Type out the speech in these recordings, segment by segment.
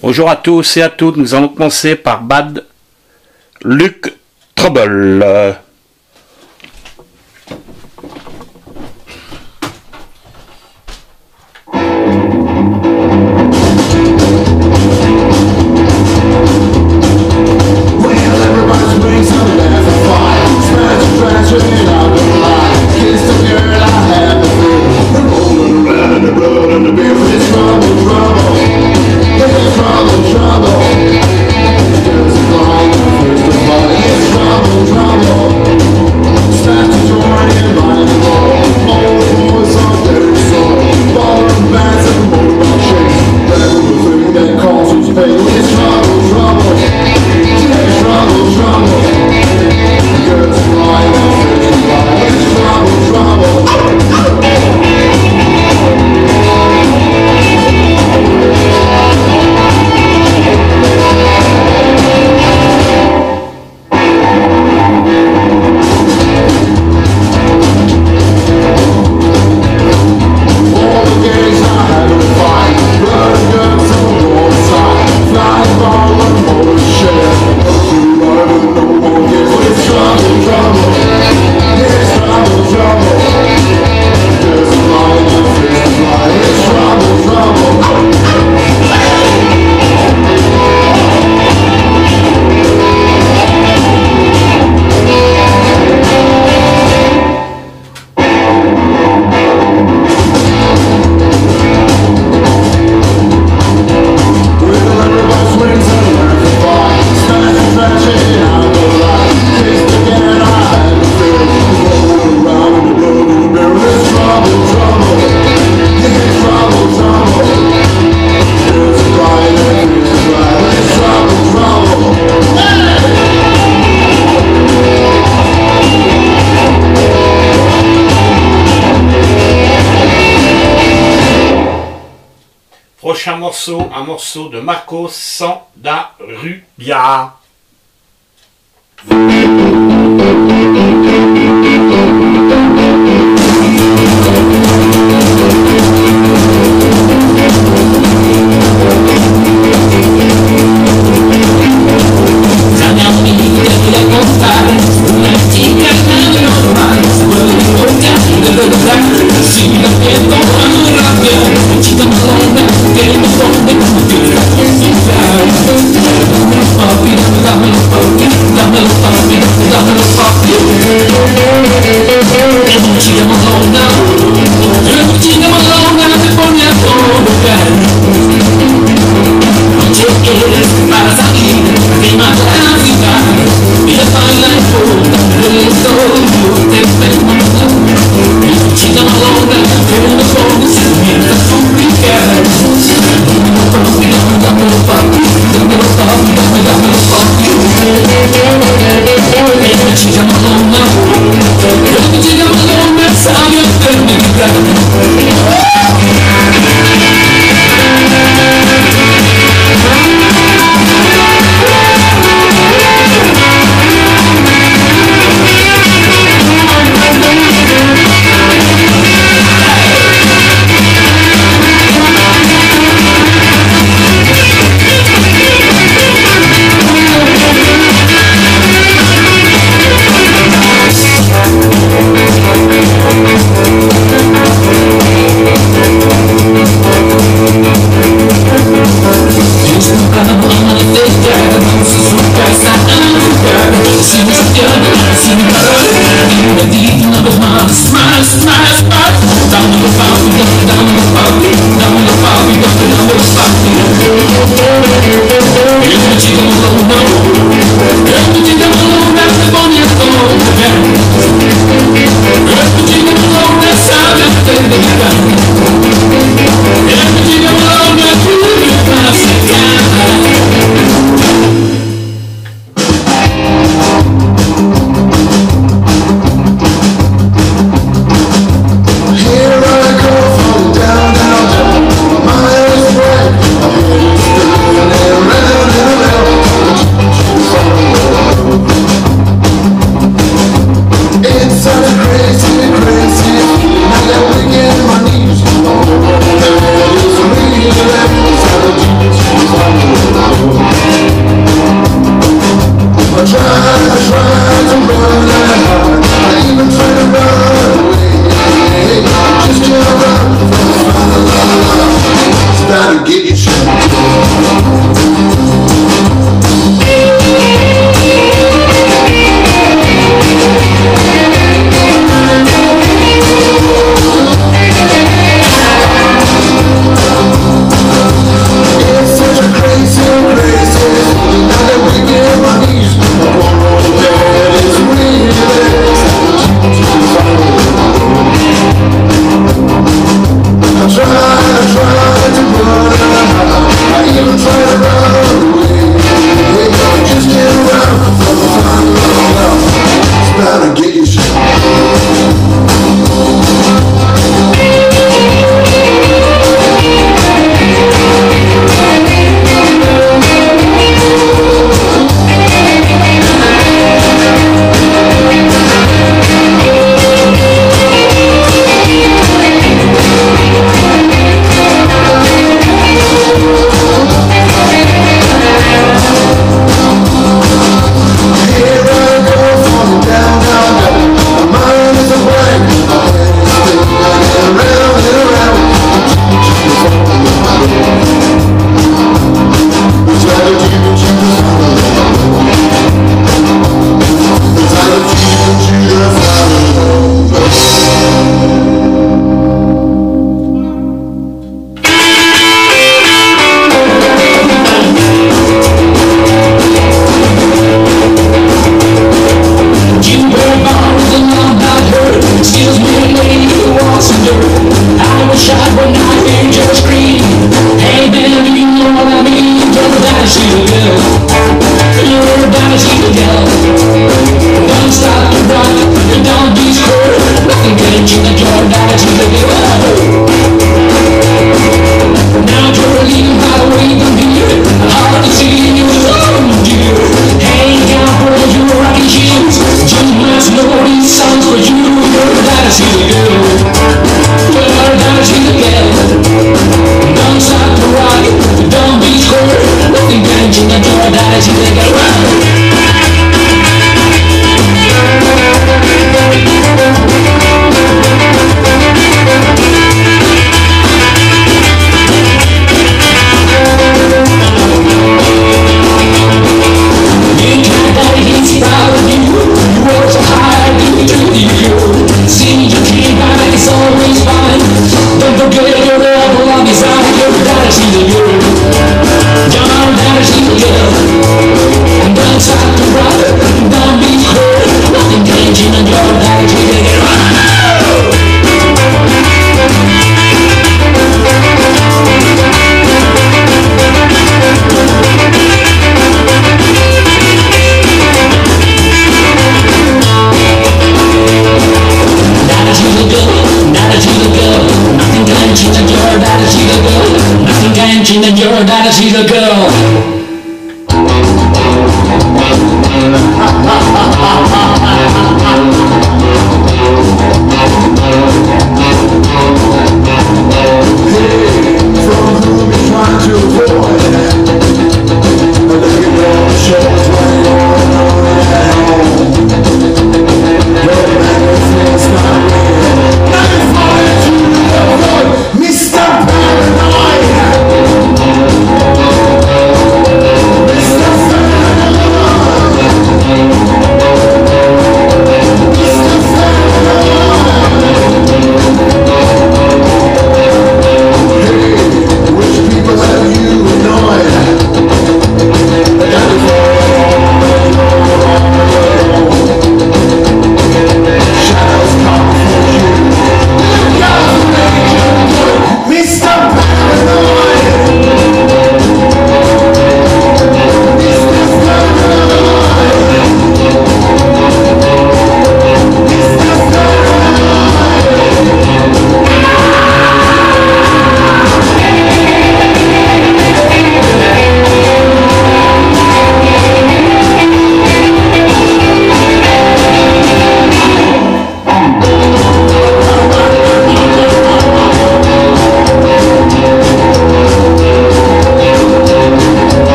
Bonjour à tous et à toutes. Nous allons commencer par Bad Luke Trouble. Un morceau de Marco Sandarubia.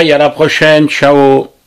bye, à la prochaine, ciao